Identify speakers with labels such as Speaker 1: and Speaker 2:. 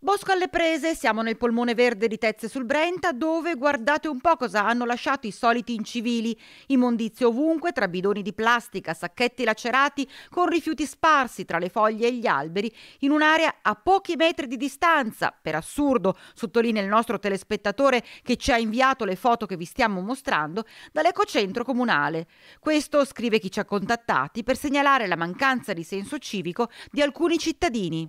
Speaker 1: Bosco alle prese, siamo nel polmone verde di Tezze sul Brenta, dove guardate un po' cosa hanno lasciato i soliti incivili. Immondizie ovunque, tra bidoni di plastica, sacchetti lacerati, con rifiuti sparsi tra le foglie e gli alberi, in un'area a pochi metri di distanza. Per assurdo, sottolinea il nostro telespettatore che ci ha inviato le foto che vi stiamo mostrando, dall'ecocentro comunale. Questo, scrive chi ci ha contattati, per segnalare la mancanza di senso civico di alcuni cittadini.